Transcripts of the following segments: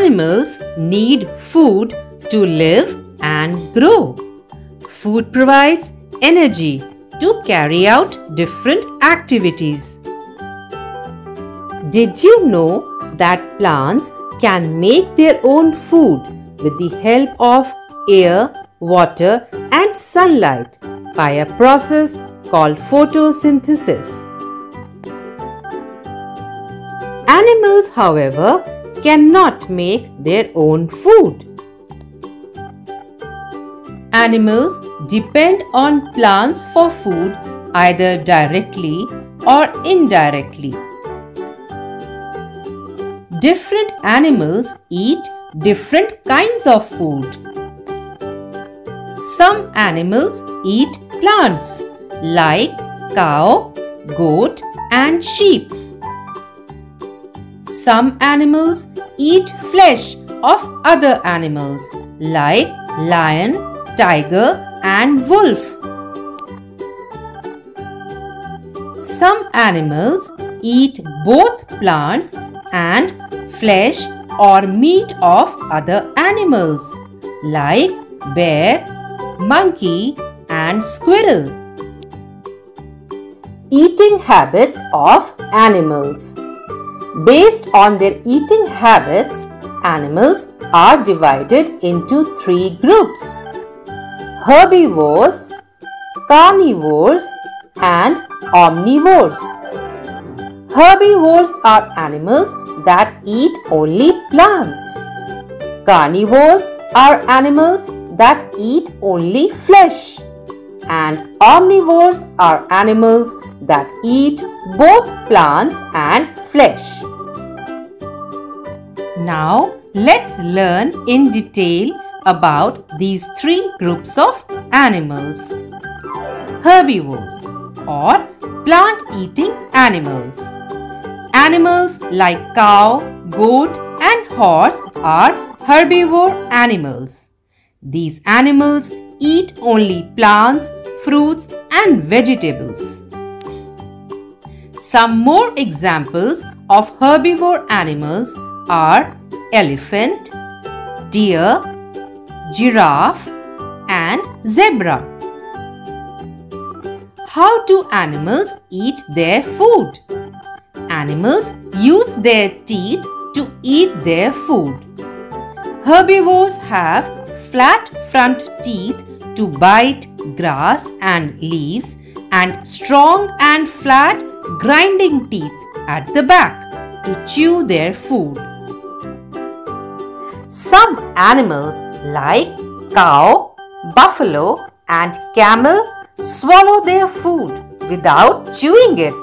Animals need food to live and grow. Food provides energy to carry out different activities. Did you know that plants can make their own food with the help of air, water and sunlight by a process called photosynthesis? Animals, however, cannot make their own food. Animals depend on plants for food either directly or indirectly. Different animals eat different kinds of food. Some animals eat plants like cow, goat and sheep. Some animals eat flesh of other animals like lion, tiger and wolf. Some animals eat both plants and flesh or meat of other animals like bear, monkey and squirrel. Eating habits of animals Based on their eating habits, animals are divided into three groups herbivores, carnivores, and omnivores. Herbivores are animals that eat only plants. Carnivores are animals that eat only flesh. And omnivores are animals that eat both plants and flesh. Now let's learn in detail about these three groups of animals. Herbivores or plant eating animals. Animals like cow, goat and horse are herbivore animals. These animals eat only plants, fruits and vegetables. Some more examples of herbivore animals are elephant, deer, giraffe and zebra. How do animals eat their food? Animals use their teeth to eat their food. Herbivores have flat front teeth to bite grass and leaves and strong and flat grinding teeth at the back to chew their food. Some animals like cow, buffalo and camel swallow their food without chewing it.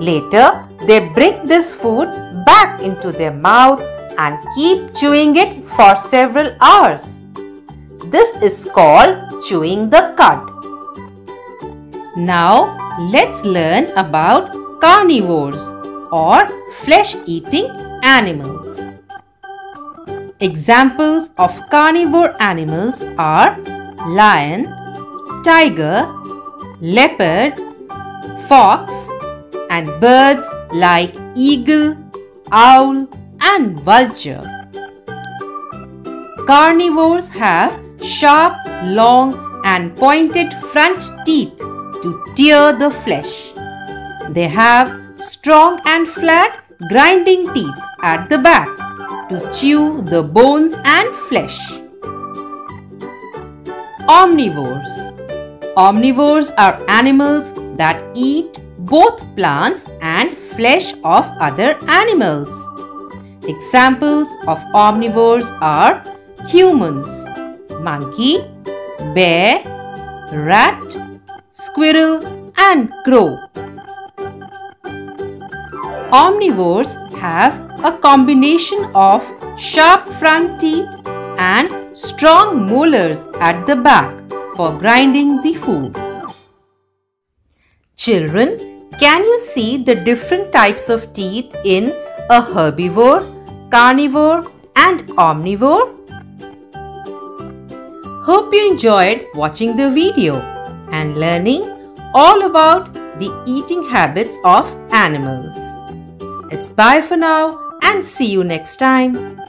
Later, they bring this food back into their mouth and keep chewing it for several hours. This is called chewing the cud. Now, let's learn about carnivores or flesh-eating animals. Examples of carnivore animals are lion, tiger, leopard, fox and birds like eagle, owl and vulture. Carnivores have sharp, long and pointed front teeth to tear the flesh. They have strong and flat grinding teeth at the back to chew the bones and flesh. Omnivores Omnivores are animals that eat both plants and flesh of other animals. Examples of omnivores are humans, monkey, bear, rat, squirrel and crow. Omnivores have a combination of sharp front teeth and strong molars at the back for grinding the food. Children, can you see the different types of teeth in a herbivore, carnivore and omnivore? Hope you enjoyed watching the video and learning all about the eating habits of animals. It's bye for now and see you next time.